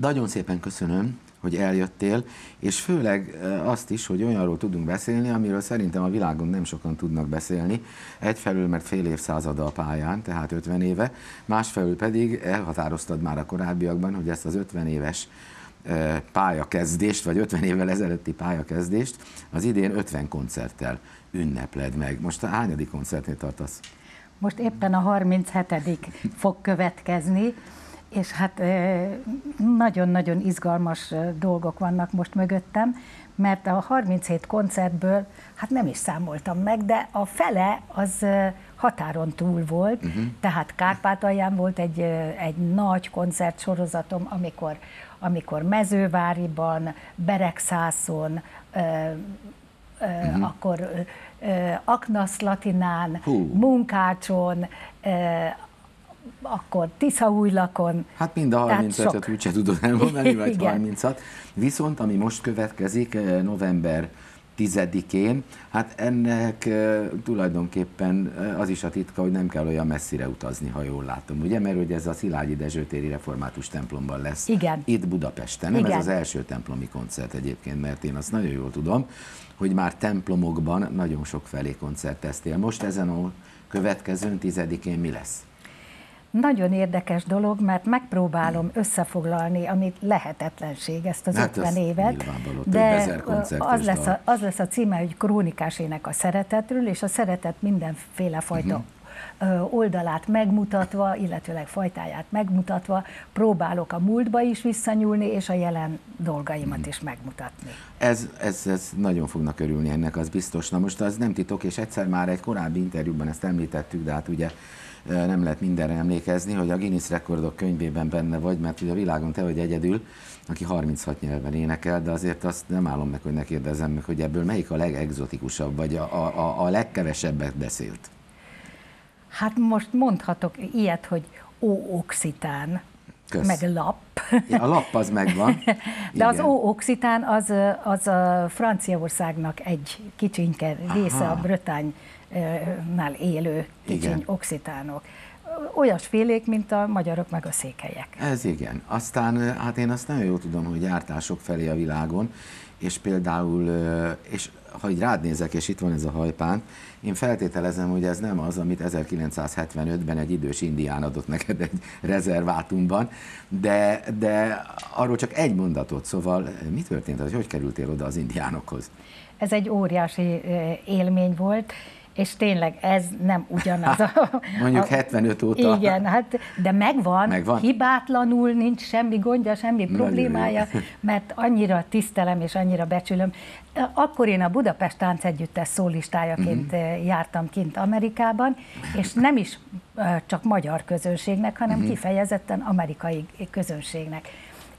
Nagyon szépen köszönöm, hogy eljöttél, és főleg azt is, hogy olyanról tudunk beszélni, amiről szerintem a világon nem sokan tudnak beszélni. Egyfelől, mert fél évszázada a pályán, tehát 50 éve, másfelől pedig elhatároztad már a korábbiakban, hogy ezt az 50 éves pályakezdést, vagy 50 évvel ezelőtti pályakezdést az idén 50 koncerttel ünnepled meg. Most a hányadik koncertnél tartasz? Most éppen a 37. fog következni, és hát nagyon-nagyon izgalmas dolgok vannak most mögöttem, mert a 37 koncertből, hát nem is számoltam meg, de a fele az határon túl volt, uh-huh. tehát Kárpátalján volt egy, egy nagy koncertsorozatom, amikor, amikor Mezőváriban, Beregszászon, uh-huh. akkor Aknasz Latinán, Hú. Munkácson, akkor Tiszaújlakon. Hát mind a 35-öt úgyse tudod elmondani, vagy 30-at. Viszont ami most következik, november 10-én, hát ennek tulajdonképpen az is a titka, hogy nem kell olyan messzire utazni, ha jól látom, ugye? Mert hogy ez a Szilágyi Dezsőtéri Református templomban lesz. Igen. Itt Budapesten. Nem Igen. ez az első templomi koncert egyébként, mert én azt nagyon jól tudom, hogy már templomokban nagyon sok felé koncerteztél. Most ezen a következőn, tizedikén mi lesz? Nagyon érdekes dolog, mert megpróbálom összefoglalni, amit lehetetlenség ezt az hát 50 évet, de az lesz, a, az lesz a címe, hogy Krónikás ének a szeretetről, és a szeretet mindenféle fajta uh-huh. Oldalát megmutatva, illetőleg fajtáját megmutatva, próbálok a múltba is visszanyúlni, és a jelen dolgaimat is megmutatni. Ez, ez, ez nagyon fognak örülni ennek, az biztos. Na most az nem titok, és egyszer már egy korábbi interjúban ezt említettük, de hát ugye nem lehet mindenre emlékezni, hogy a Guinness rekordok könyvében benne vagy, mert ugye a világon te vagy egyedül, aki 36 nyelven énekel, de azért azt nem állom meg, hogy ne kérdezem meg, hogy ebből melyik a legegzotikusabb, vagy a, a, a legkevesebbet beszélt. Hát most mondhatok ilyet, hogy ó-oxitán, Kösz. meg lap. Ja, a lap az megvan. De Igen. az ó-oxitán az, az a Franciaországnak egy kicsinke része, Aha. a Brötány nál élő kicsiny igen. oxitánok. Olyasfélék, mint a magyarok meg a székelyek. Ez igen. Aztán hát én azt nagyon jól tudom, hogy jártások felé a világon, és például, és ha így rád nézek, és itt van ez a hajpán, én feltételezem, hogy ez nem az, amit 1975-ben egy idős indián adott neked egy rezervátumban, de, de arról csak egy mondatot, szóval mi történt, hogy hogy kerültél oda az indiánokhoz? Ez egy óriási élmény volt, és tényleg ez nem ugyanaz. A, Mondjuk a, 75 óta. Igen, hát, de megvan, megvan, hibátlanul, nincs semmi gondja, semmi problémája, mert annyira tisztelem és annyira becsülöm. Akkor én a Budapest Tánc Együttes szólistájaként uh-huh. jártam kint Amerikában, és nem is csak magyar közönségnek, hanem uh-huh. kifejezetten amerikai közönségnek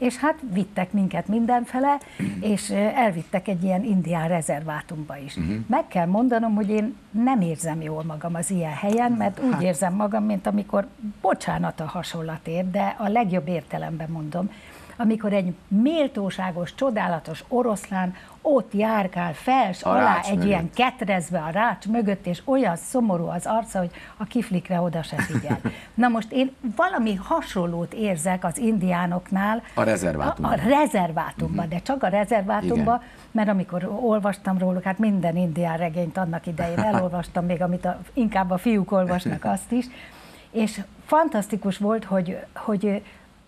és hát vittek minket mindenfele, és elvittek egy ilyen indián rezervátumba is. Uh-huh. Meg kell mondanom, hogy én nem érzem jól magam az ilyen helyen, mert úgy hát. érzem magam, mint amikor, bocsánat a hasonlatért, de a legjobb értelemben mondom, amikor egy méltóságos, csodálatos oroszlán ott járkál fels alá egy mögött. ilyen ketrezve a rács mögött, és olyan szomorú az arca, hogy a kiflikre oda se figyel. Na most én valami hasonlót érzek az indiánoknál. A rezervátumban. A, a rezervátumban, uh-huh. de csak a rezervátumban, Igen. mert amikor olvastam róluk, hát minden indián regényt annak idején elolvastam, még amit a, inkább a fiúk olvasnak azt is, és fantasztikus volt, hogy, hogy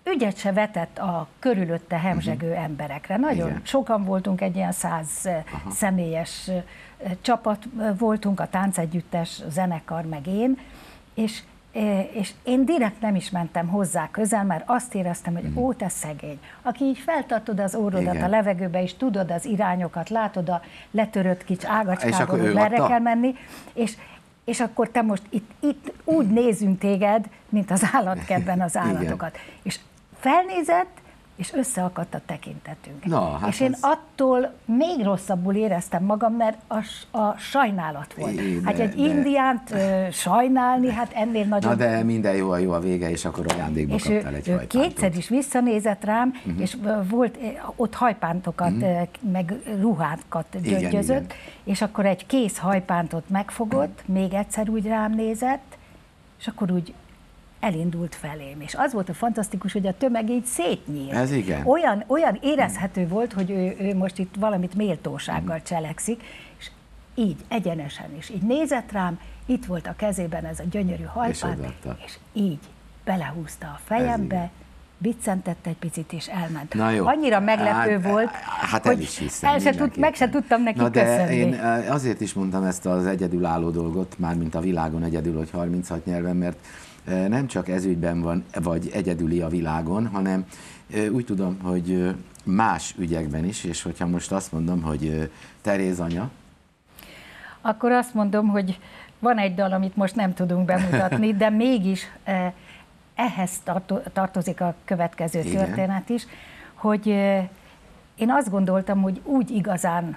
ügyet se vetett a körülötte hemzsegő uh-huh. emberekre. Nagyon Igen. sokan voltunk, egy ilyen száz Aha. személyes csapat voltunk, a táncegyüttes, zenekar, meg én, és és én direkt nem is mentem hozzá közel, mert azt éreztem, hogy ó, te szegény, aki így feltartod az órodat Igen. a levegőbe, és tudod az irányokat, látod a letörött kicsi ágacskából, hogy merre kell menni, és, és akkor te most itt, itt úgy nézünk téged, mint az állatkedben az állatokat. Igen. És felnézett, és összeakadt a tekintetünk. Na, hát és én ez... attól még rosszabbul éreztem magam, mert a, a sajnálat volt. É, hát de, egy de... indiánt ö, sajnálni, hát ennél nagyon... Na de minden jó a jó a vége, és akkor ajándékba és kaptál egy hajpántot. kétszer is visszanézett rám, uh-huh. és volt ott hajpántokat, uh-huh. meg ruhákat gyöngyözött, és akkor egy kész hajpántot megfogott, uh-huh. még egyszer úgy rám nézett, és akkor úgy elindult felém. És az volt a fantasztikus, hogy a tömeg így szétnyílt. Ez igen. Olyan, olyan érezhető volt, hogy ő, ő most itt valamit méltósággal cselekszik, és így egyenesen is. Így nézett rám, itt volt a kezében ez a gyönyörű hajpát, és, és így belehúzta a fejembe, biccentett egy picit, és elment. Na jó. Annyira meglepő hát, volt, hát el is hiszem, el se tud, meg se tudtam neki Na de köszönni. én eh, azért is mondtam ezt az egyedülálló dolgot, már mint a világon egyedül, hogy 36 nyelven, mert nem csak ezügyben van, vagy egyedüli a világon, hanem úgy tudom, hogy más ügyekben is, és hogyha most azt mondom, hogy Teréz anya, akkor azt mondom, hogy van egy dal, amit most nem tudunk bemutatni, de mégis ehhez tartozik a következő Igen. történet is, hogy én azt gondoltam, hogy úgy igazán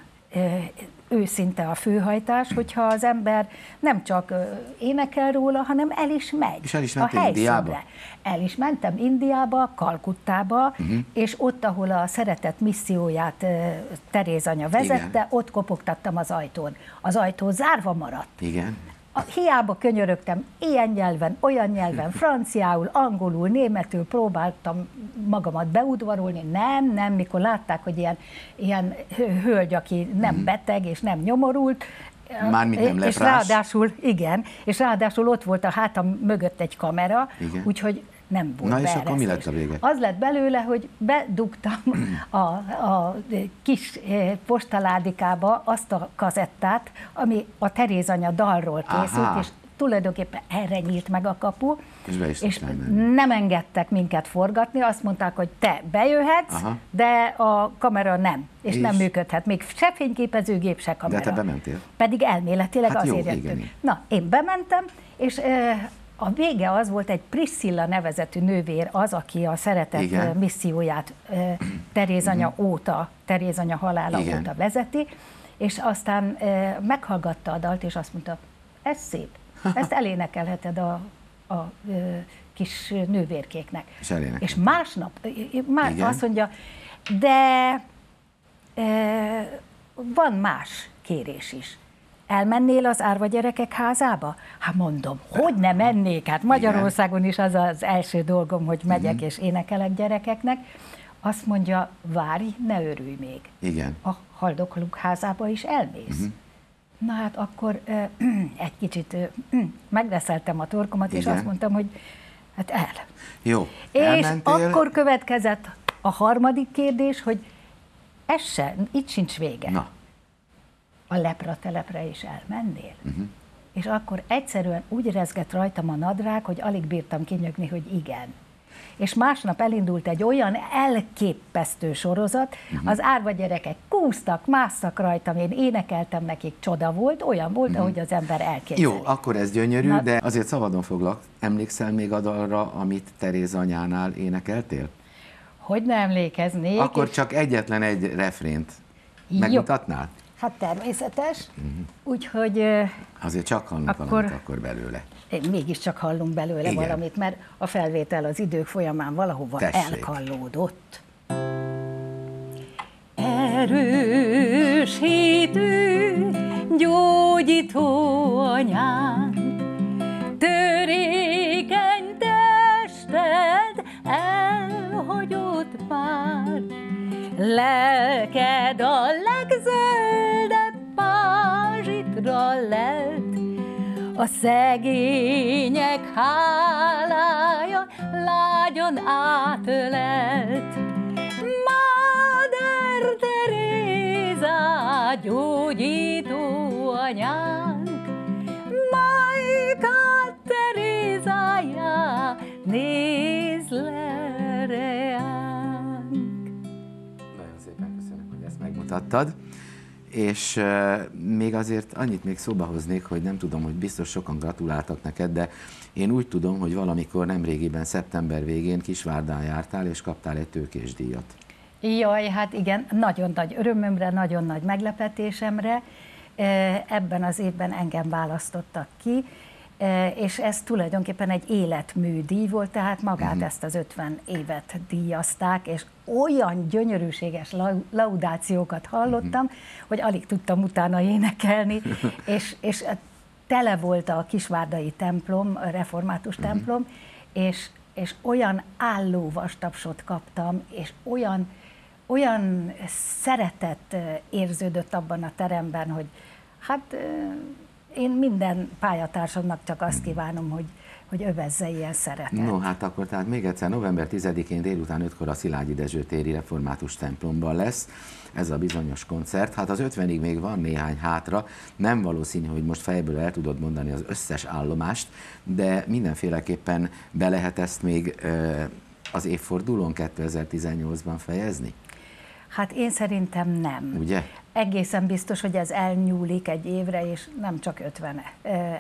őszinte a főhajtás, hogyha az ember nem csak énekel róla, hanem el is megy. És el is a Indiába? El is mentem Indiába, Kalkuttába, uh-huh. és ott, ahol a szeretet misszióját Teréz anya vezette, Igen. ott kopogtattam az ajtón. Az ajtó zárva maradt. Igen a, hiába könyörögtem, ilyen nyelven, olyan nyelven, franciául, angolul, németül próbáltam magamat beudvarolni, nem, nem, mikor látták, hogy ilyen, ilyen hölgy, aki nem mhm. beteg és nem nyomorult, Mármint nem És ráadásul, igen, és ráadásul ott volt a hátam mögött egy kamera, úgyhogy nem volt Na és akkor mi lett a vége? Az lett belőle, hogy bedugtam a, a kis eh, postaládikába azt a kazettát, ami a Teréz anya dalról készült, Aha. és tulajdonképpen erre nyílt meg a kapu, és, és nem engedtek minket forgatni, azt mondták, hogy te bejöhetsz, Aha. de a kamera nem, és, és nem működhet. Még se fényképezőgép, se kamera. De te bementél? Pedig elméletileg hát azért jó, jöttünk. Na, én bementem, és eh, a vége az volt, egy Priscilla nevezetű nővér az, aki a szeretet Igen. misszióját Terézanya uh-huh. óta, Terézanya halála Igen. óta vezeti, és aztán meghallgatta a dalt, és azt mondta, ez szép, ezt elénekelheted a, a, kis nővérkéknek. És, és másnap, már Igen. azt mondja, de e, van más kérés is elmennél az árva gyerekek házába? Hát mondom, hogy nem mennék, hát Magyarországon is az az első dolgom, hogy megyek uh-huh. és énekelek gyerekeknek. Azt mondja, várj, ne örülj még. Igen. A haldokluk házába is elmész. Uh-huh. Na hát akkor uh, egy kicsit uh, megreszeltem a torkomat, Igen. és azt mondtam, hogy hát el. Jó, És elmentél. akkor következett a harmadik kérdés, hogy ez se, itt sincs vége. Na a lepra telepre is elmennél? Uh-huh. És akkor egyszerűen úgy rezgett rajtam a nadrág, hogy alig bírtam kinyögni, hogy igen. És másnap elindult egy olyan elképesztő sorozat, uh-huh. az árva gyerekek kúztak, másztak rajtam, én énekeltem nekik, csoda volt, olyan volt, uh-huh. ahogy az ember elképzeli. Jó, akkor ez gyönyörű, Na, de azért szabadon foglak. Emlékszel még a dalra, amit Teréz anyánál énekeltél? Hogy nem emlékeznék. Akkor és... csak egyetlen egy refrént megmutatnál? Hát természetes, uh-huh. úgyhogy... Azért csak hallunk akkor, valamit akkor belőle. Mégiscsak hallunk belőle Igen. valamit, mert a felvétel az idők folyamán valahova Tessék. elkallódott. Erősítő, gyógyító anyám, lelked a legzöldebb pázsitra lelt, a szegények hálája lágyon átölelt. Máder Teréza gyógyító megmutattad. És még azért annyit még szóba hoznék, hogy nem tudom, hogy biztos sokan gratuláltak neked, de én úgy tudom, hogy valamikor nemrégiben, szeptember végén Kisvárdán jártál, és kaptál egy tőkésdíjat. Jaj, hát igen, nagyon nagy örömömre, nagyon nagy meglepetésemre. Ebben az évben engem választottak ki, és ez tulajdonképpen egy életműdíj volt, tehát magát mm. ezt az 50 évet díjazták, és olyan gyönyörűséges laudációkat hallottam, mm. hogy alig tudtam utána énekelni, és, és tele volt a kisvárdai templom, a református mm. templom, és, és olyan álló vastapsot kaptam, és olyan, olyan szeretet érződött abban a teremben, hogy hát én minden pályatársamnak csak azt kívánom, hogy, hogy övezze ilyen szeretet. No, hát akkor tehát még egyszer, november 10-én délután 5-kor a Szilágyi Dezső téri református templomban lesz ez a bizonyos koncert. Hát az 50-ig még van néhány hátra, nem valószínű, hogy most fejből el tudod mondani az összes állomást, de mindenféleképpen be lehet ezt még az évfordulón 2018-ban fejezni? Hát én szerintem nem. Ugye? Egészen biztos, hogy ez elnyúlik egy évre, és nem csak 50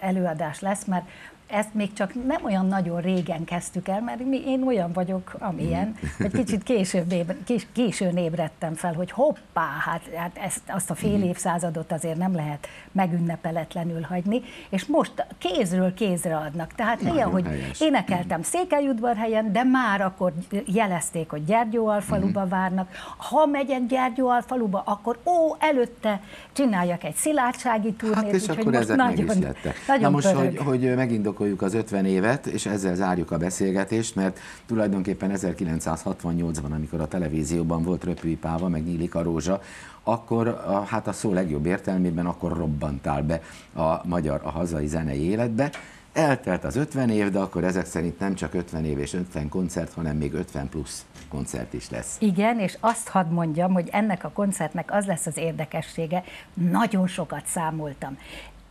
előadás lesz, mert ezt még csak nem olyan nagyon régen kezdtük el, mert mi, én olyan vagyok, amilyen, hogy kicsit később ébred, kés, későn ébredtem fel, hogy hoppá, hát, hát ezt, azt a fél mhm. évszázadot azért nem lehet megünnepeletlenül hagyni, és most kézről kézre adnak. Tehát nagyon ilyen, hogy helyes. énekeltem Székelyudvarhelyen, de már akkor jelezték, hogy Gyergyóalfaluba uh-huh. várnak. Ha megyek Gyergyóalfaluba, akkor ó, előtte csináljak egy szilárdsági turnét. Hát és akkor ezek nagyon, meg is lettek. Nagyon Na most, hogy, hogy megint indokoljuk az 50 évet, és ezzel zárjuk a beszélgetést, mert tulajdonképpen 1968-ban, amikor a televízióban volt Röpüi Páva, meg Nyílik a Rózsa, akkor a, hát a szó legjobb értelmében akkor robbantál be a magyar, a hazai zenei életbe. Eltelt az 50 év, de akkor ezek szerint nem csak 50 év és 50 koncert, hanem még 50 plusz koncert is lesz. Igen, és azt hadd mondjam, hogy ennek a koncertnek az lesz az érdekessége, nagyon sokat számoltam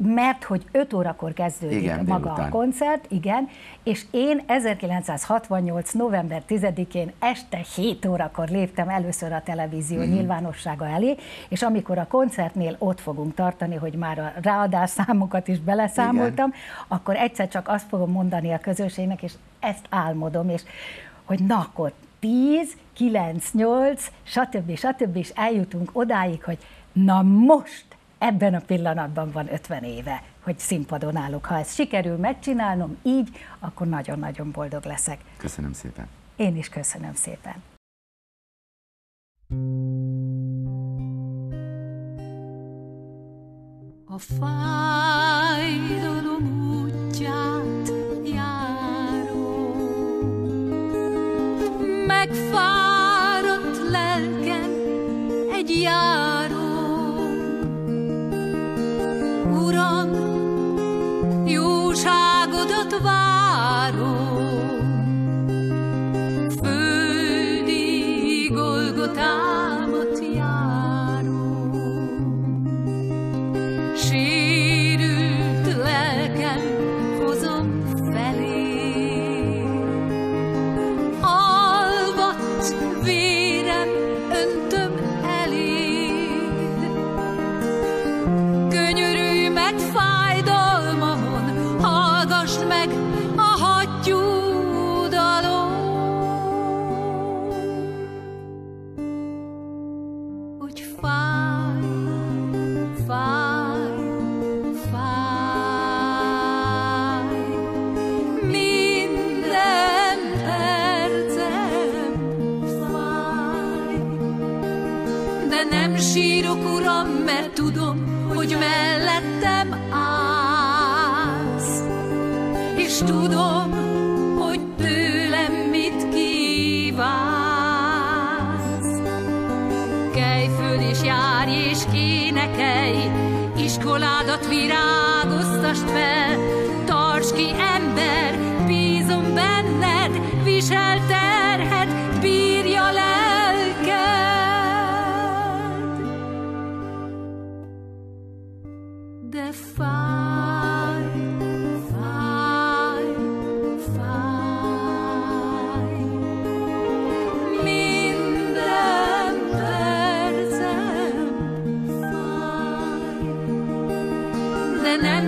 mert hogy 5 órakor kezdődik igen, maga délután. a koncert, igen, és én 1968. november 10-én este 7 órakor léptem először a televízió mm-hmm. nyilvánossága elé, és amikor a koncertnél ott fogunk tartani, hogy már a ráadás számokat is beleszámoltam, igen. akkor egyszer csak azt fogom mondani a közönségnek, és ezt álmodom, és hogy na akkor 10, 9, 8, stb. stb. és eljutunk odáig, hogy na most ebben a pillanatban van 50 éve, hogy színpadon állok. Ha ezt sikerül megcsinálnom így, akkor nagyon-nagyon boldog leszek. Köszönöm szépen. Én is köszönöm szépen. A fájdalom Vagyok uram, mert tudom, hogy mellettem állsz, és tudom, hogy tőlem mit kívánsz. Kelj föl és járj és énekelj, iskoládat virágoztasd fel, tarts ki ember, bízom benned, viselte